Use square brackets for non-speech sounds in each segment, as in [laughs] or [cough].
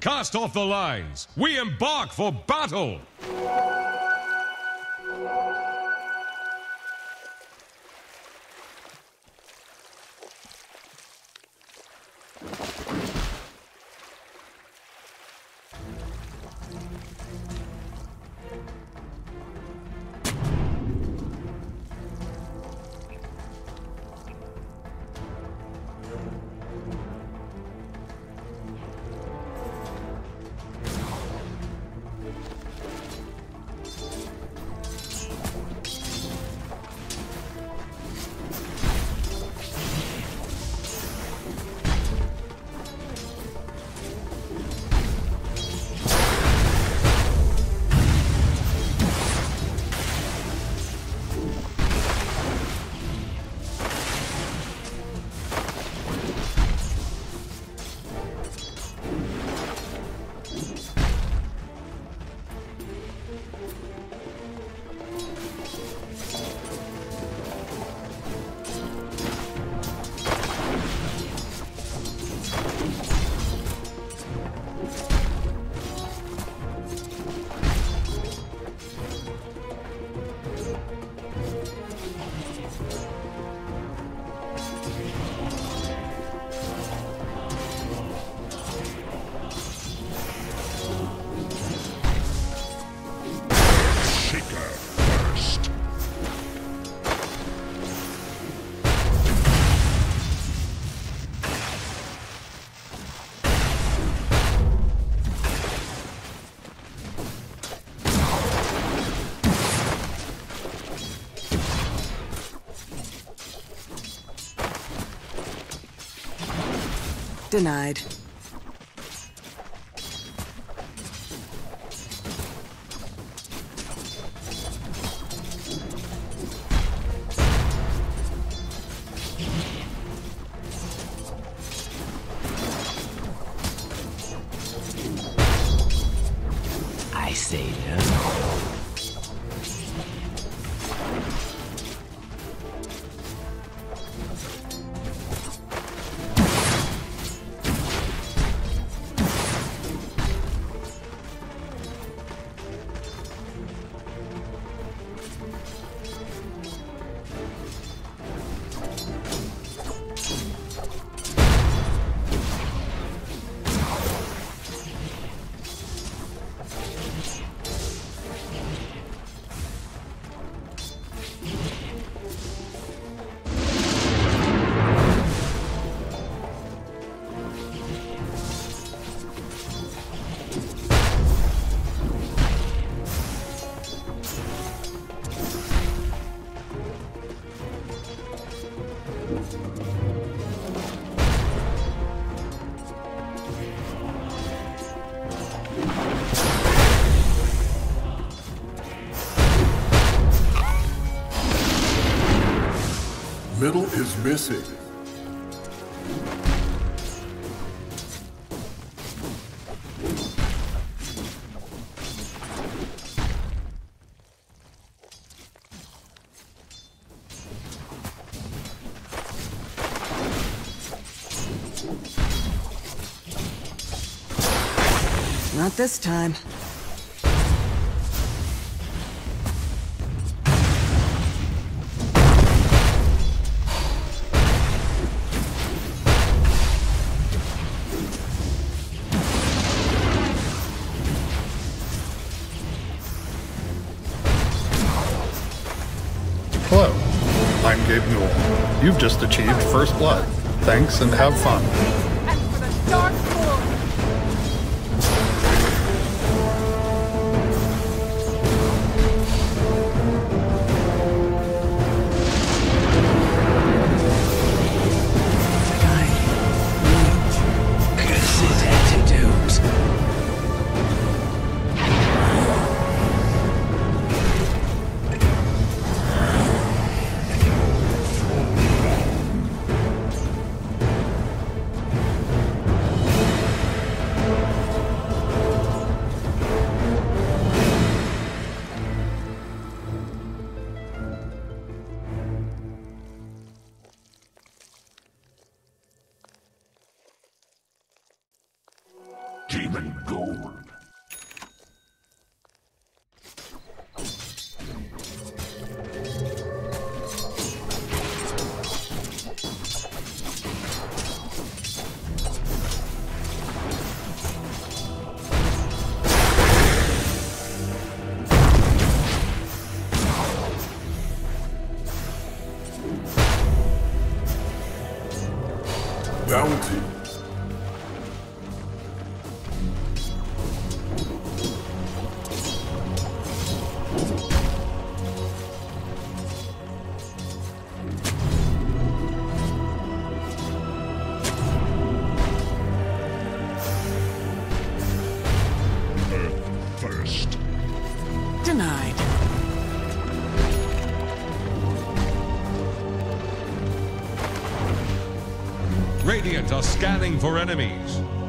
Cast off the lines. We embark for battle. Denied. Missing. Not this time. First Blood. Thanks and have fun. Radiant are scanning for enemies.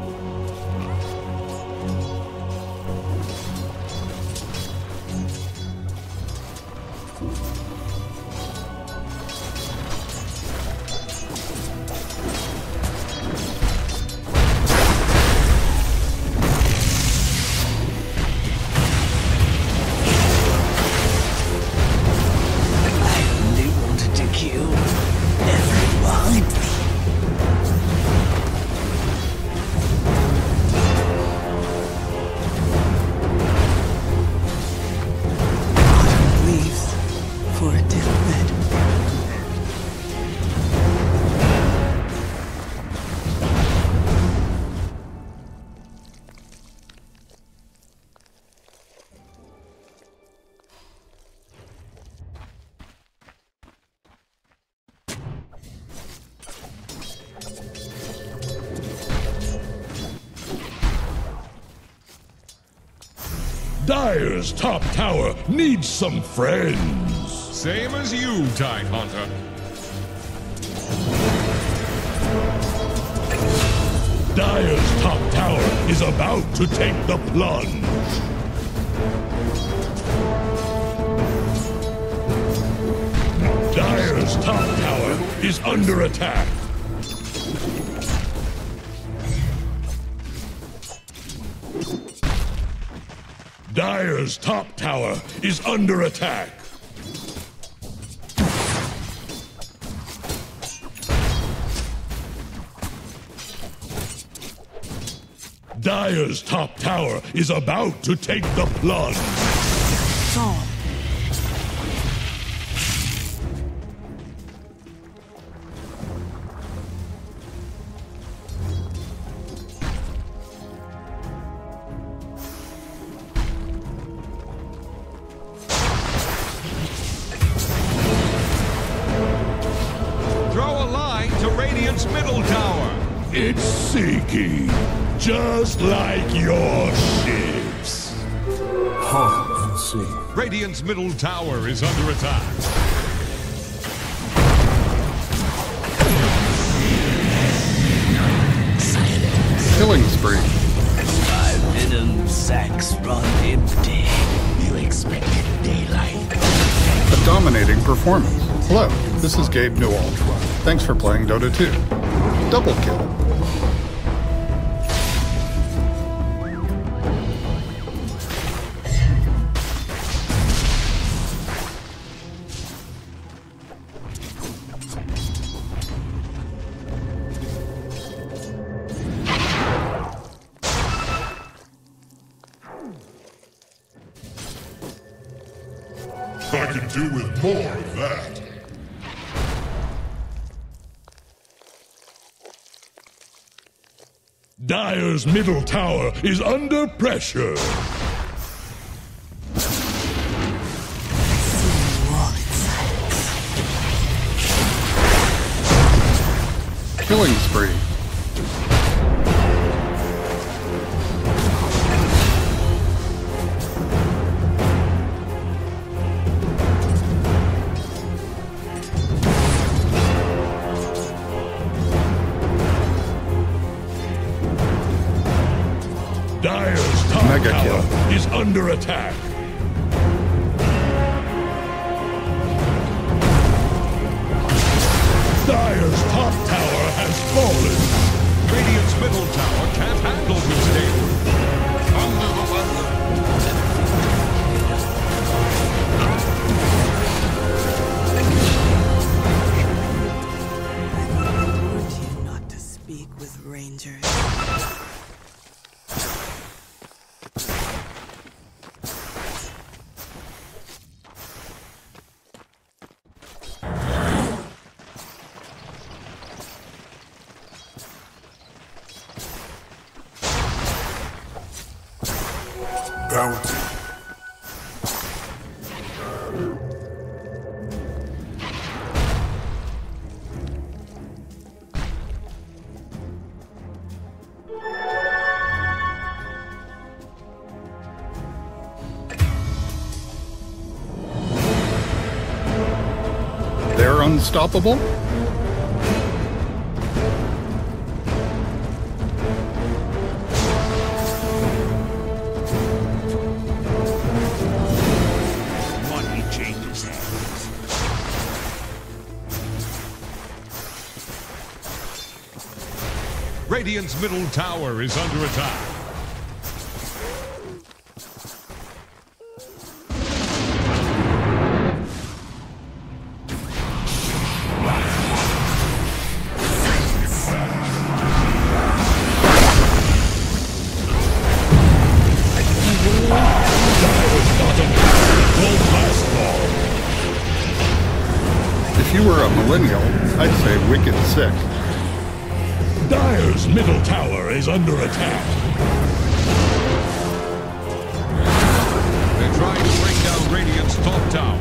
Tower needs some friends. Same as you, Tide Hunter. Dire's top tower is about to take the plunge. Dire's top tower is under attack. Dire's top tower is under attack. Dire's top tower is about to take the plunge. Middle tower is under attack. Killing spree. My venom sacs run empty. You expected daylight. A dominating performance. Hello, this is Gabe Newell. Thanks for playing Dota 2. Double kill. Dire's middle tower is under pressure. Killing spree. Attack. Unstoppable? Radiant's middle tower is under attack. Won't last long. If you were a millennial, I'd say wicked sick. Dire's middle tower is under attack. They're trying to bring down Radiant's top tower.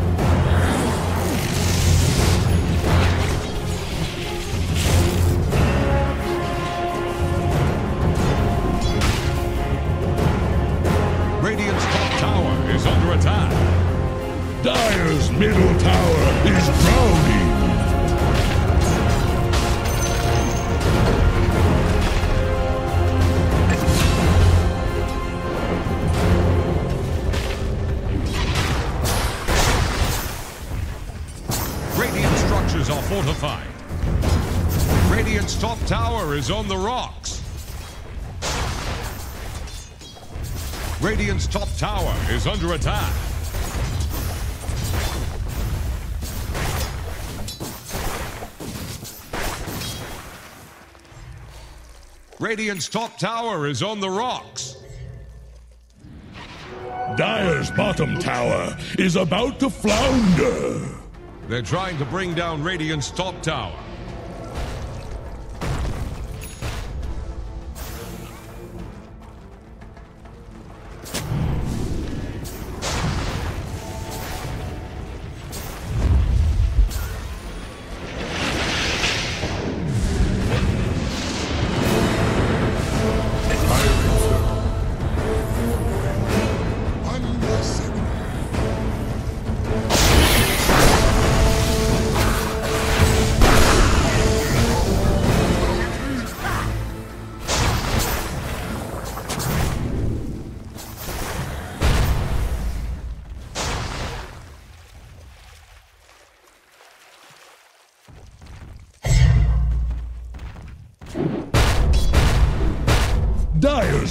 Radiant's top tower is under attack. Dire's middle tower is drowning. Radiant structures are fortified. Radiant's top tower is on the rocks. Radiant's top tower is under attack. Radiant's top tower is on the rocks. Dire's bottom tower is about to flounder. They're trying to bring down Radiant's top tower.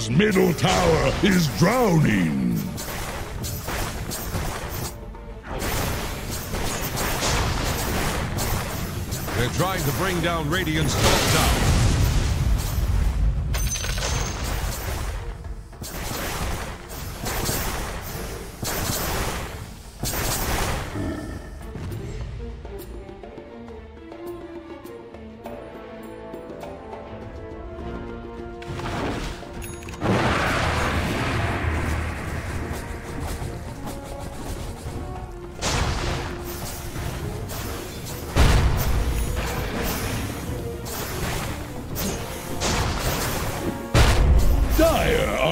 Dire's middle tower is drowning. They're trying to bring down Radiant's top tower.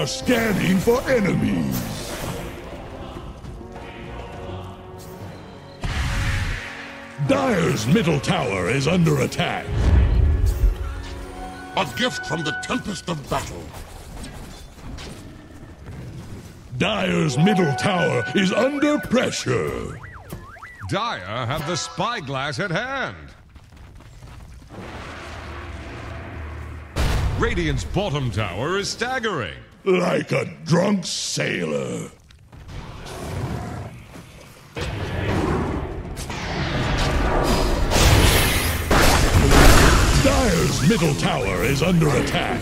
Scanning for enemies. Dire's middle tower is under attack. A gift from the tempest of battle. Dire's middle tower is under pressure. Dire have the spyglass at hand. Radiant's bottom tower is staggering. Like a drunk sailor. Dire's middle tower is under attack.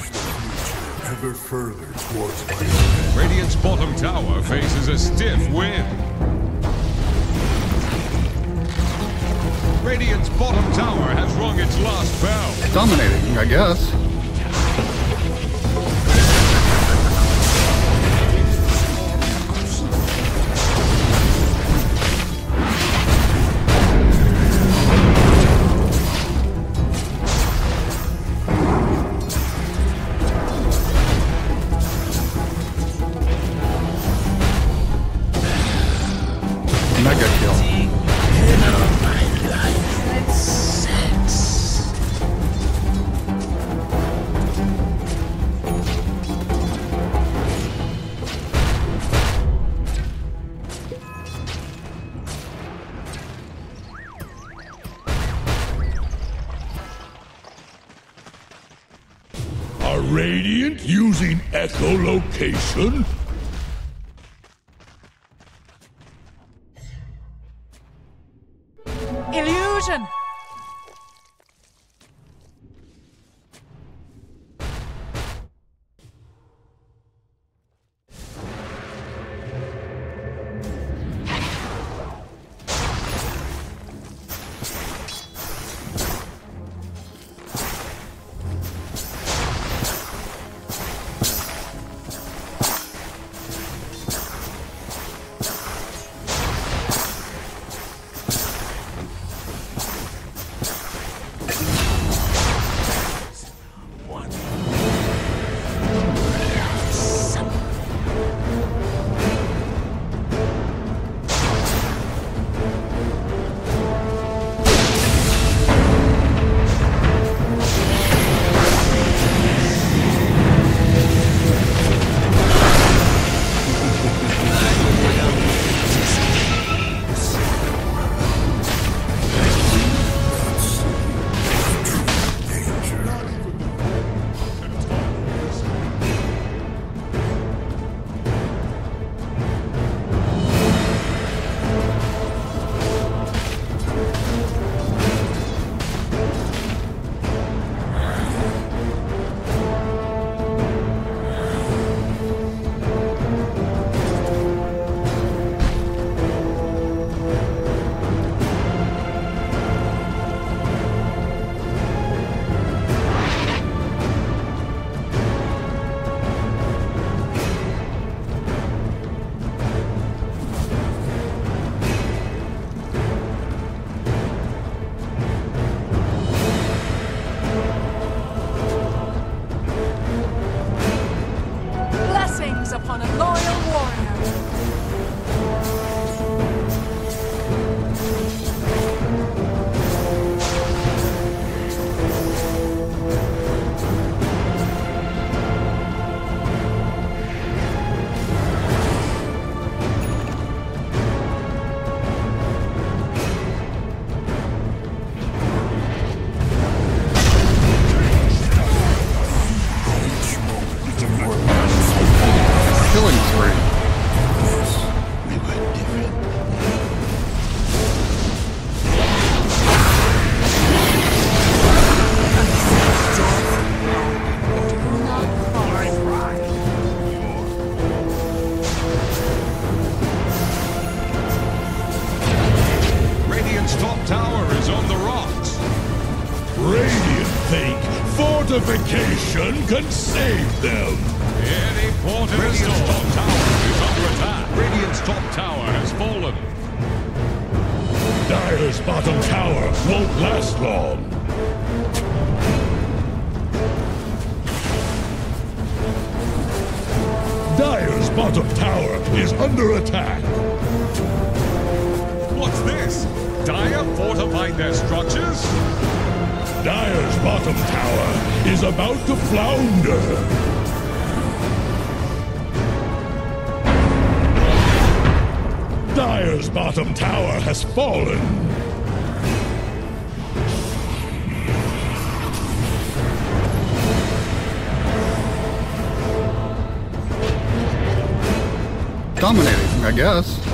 Ever further towards my Radiant's bottom tower faces a stiff wind. Radiant's bottom tower has rung its last bell. Dominating, I guess. Echolocation? Dire's bottom tower has fallen. Dominating, I guess.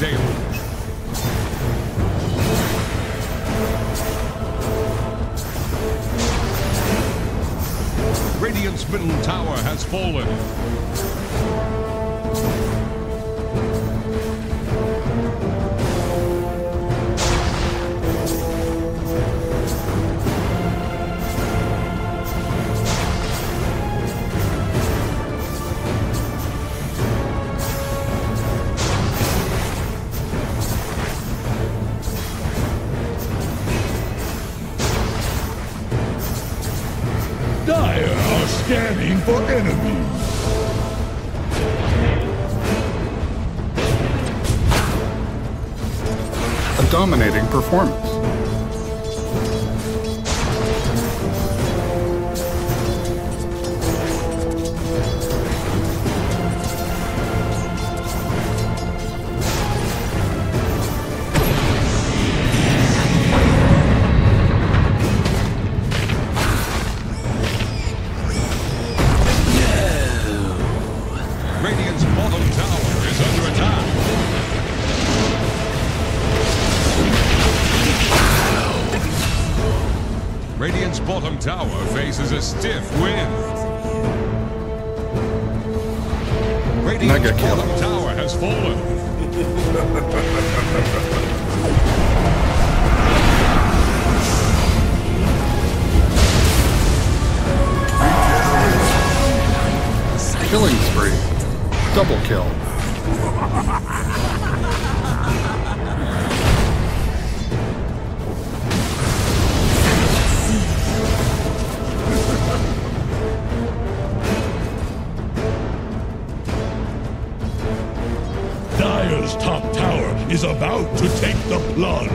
Handle performance. Tower faces a stiff wind. Radiant's Mega kill. bottom tower has fallen. Killing spree. Double kill. Is about to take the plunge.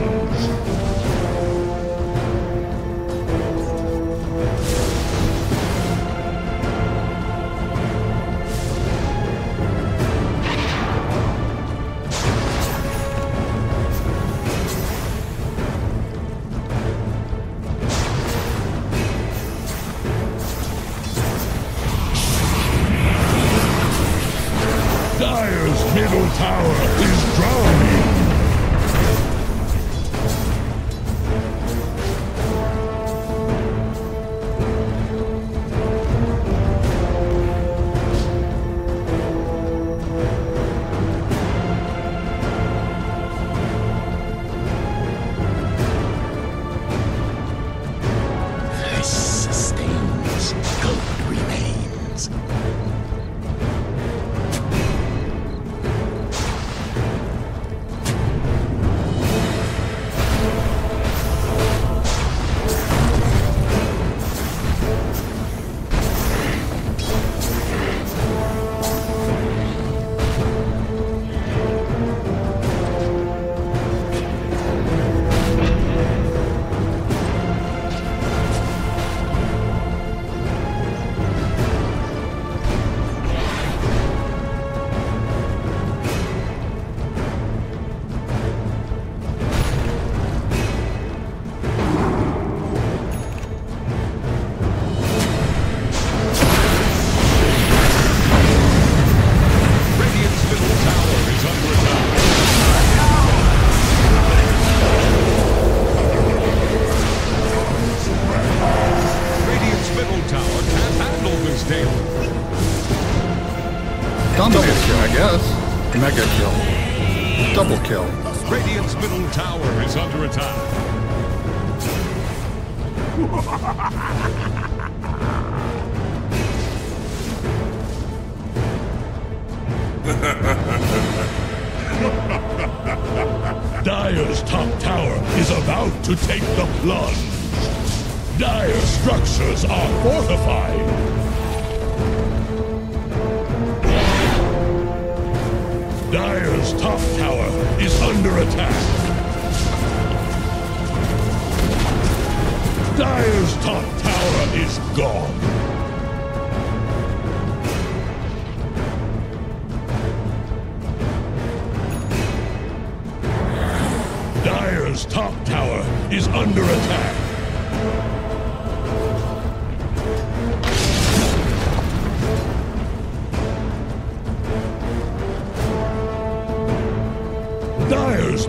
Dire's middle tower is drowning. Double kill, I guess. Mega kill. Double kill. Radiant's middle tower is under attack. [laughs] Dire's top tower is about to take the plunge. Dire's structures are fortified. Dire's top tower is under attack. Dire's top tower is gone. Top tower is under attack.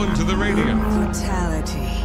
Fallen to the Radiant. Brutality.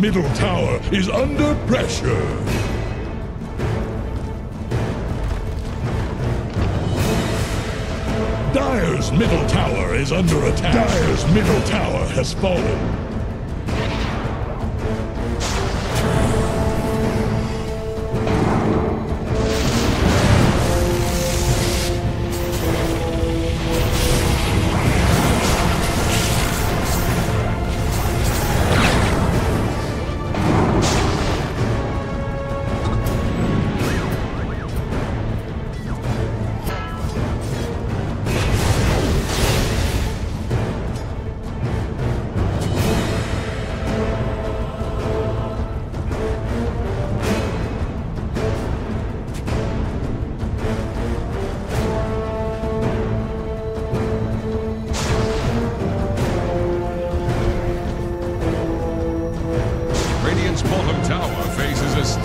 Middle tower is under pressure. Dire's middle tower is under attack. Dire's middle tower has fallen.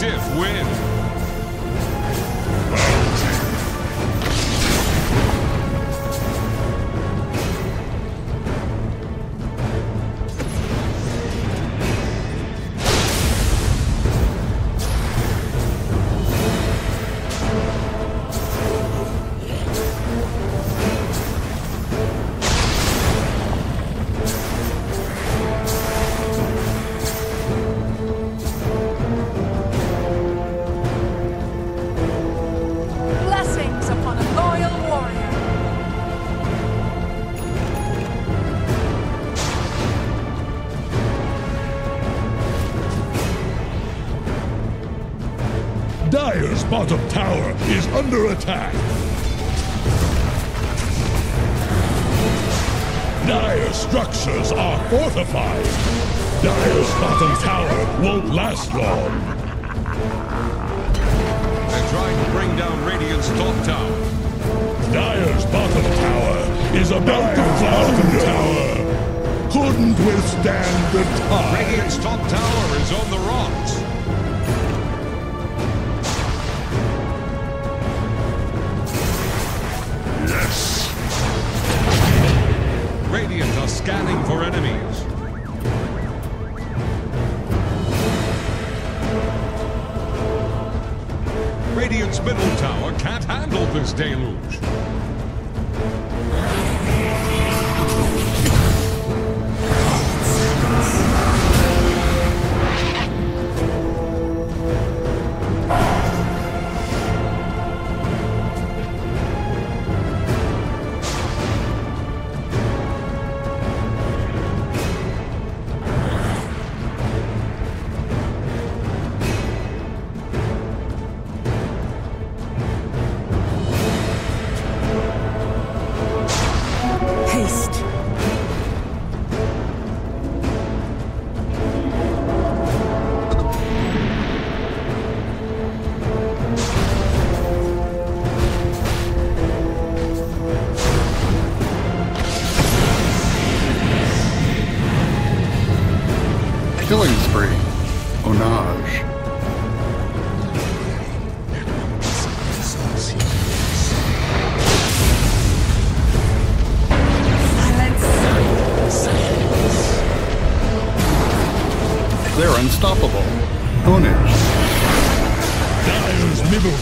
Diff win. Bottom tower is under attack. Dire structures are fortified. Dire's bottom tower won't last long. They're trying to bring down Radiant's top tower. Dire's bottom tower is about to bottom tower. Couldn't withstand the tide. Radiant's top tower is on the rocks. Scanning for enemies. Radiant's middle tower can't handle this deluge.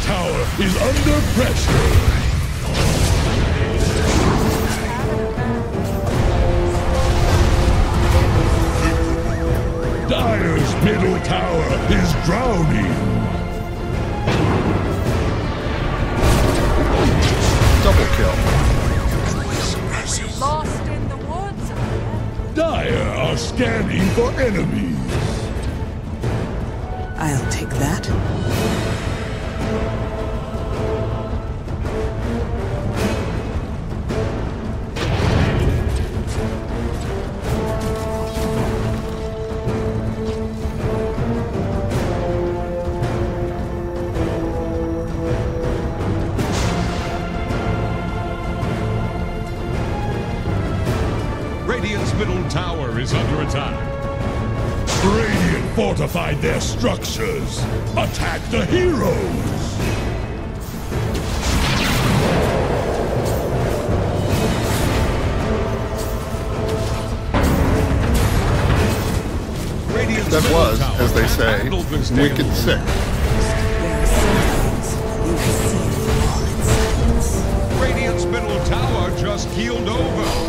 Tower is under pressure. Dire's middle tower is drowning. Double kill. Lost in the woods, are ya? Dire are scanning for enemies. I'll take that. Tower is under attack. Radiant fortified their structures. Attack the heroes. Radiant's That was, as they say, handle wicked sick. are some things you see them all in silence. Radiant's middle tower just keeled over.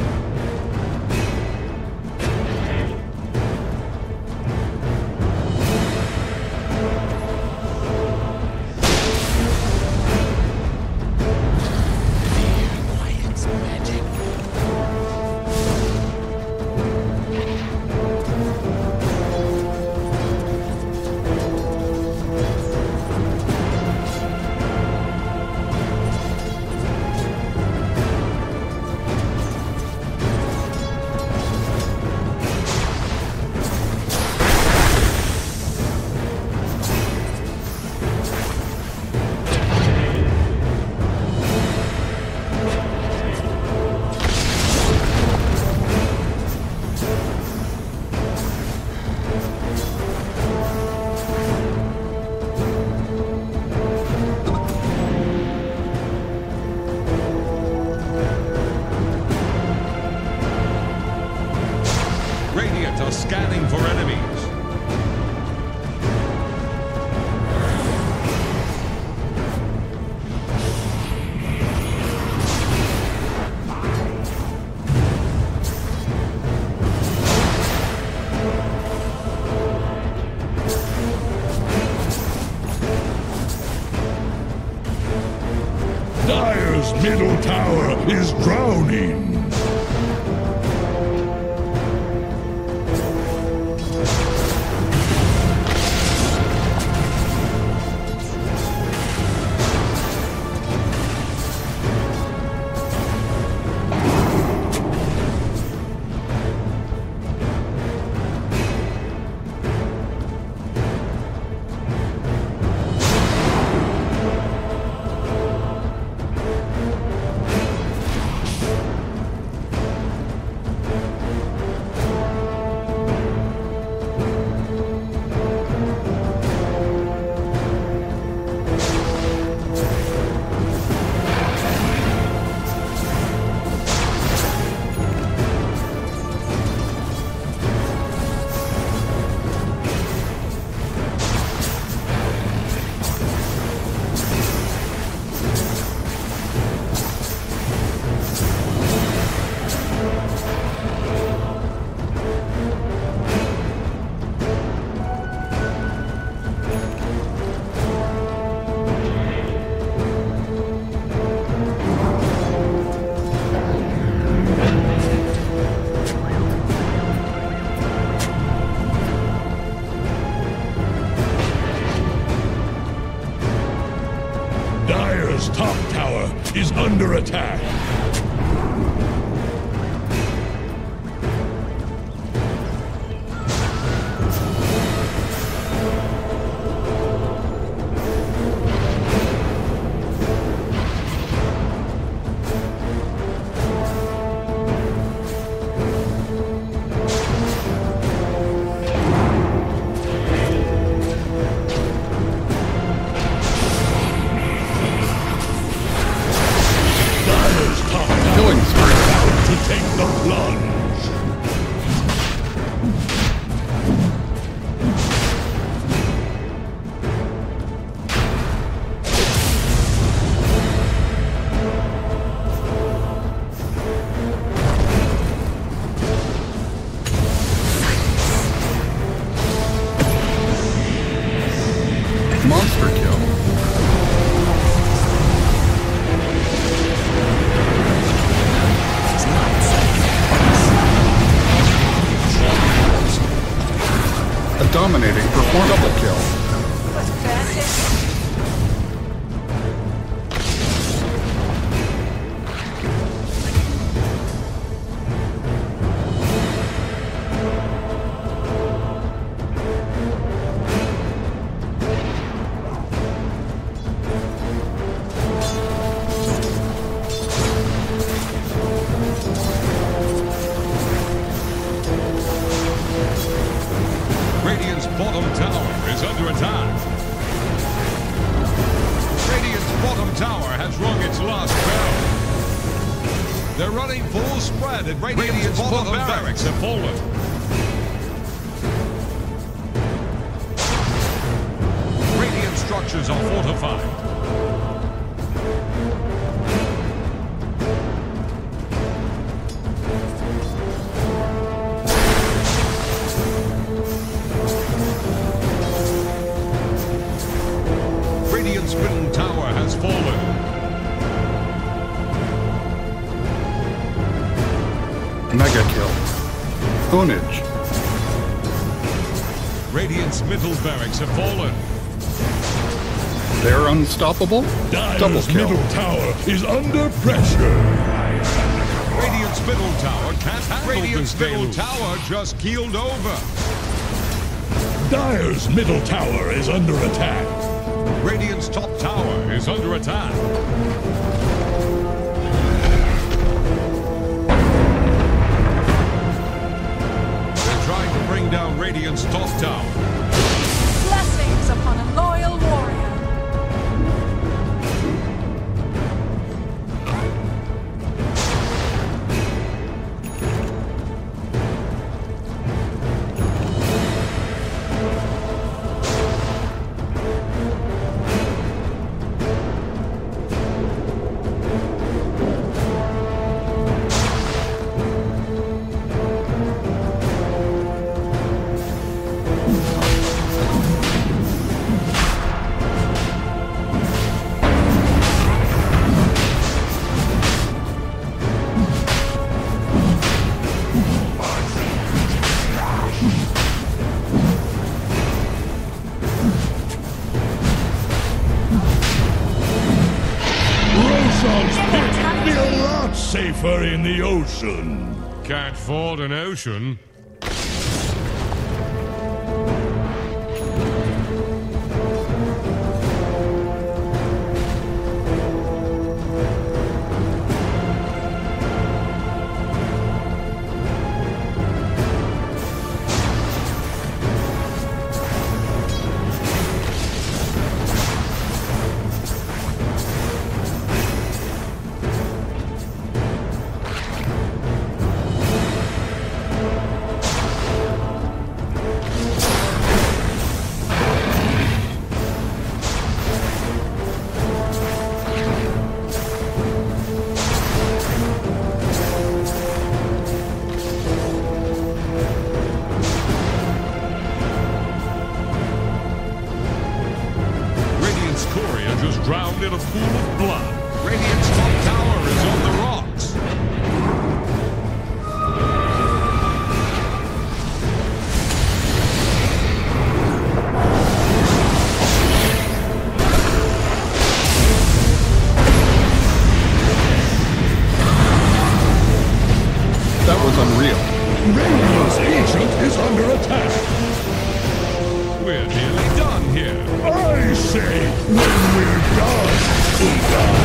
Has fallen. Mega kill. Ownage. Radiant's middle barracks have fallen. They're unstoppable. Double kill. middle tower is under pressure. Radiant's middle tower can't handle Radiant's this middle deluge. tower just keeled over. Dire's middle tower is under attack. Radiant's top tower is under attack. They're trying to bring down Radiant's top tower. seafaring the ocean. Can't ford an ocean? say when we're done, we're done.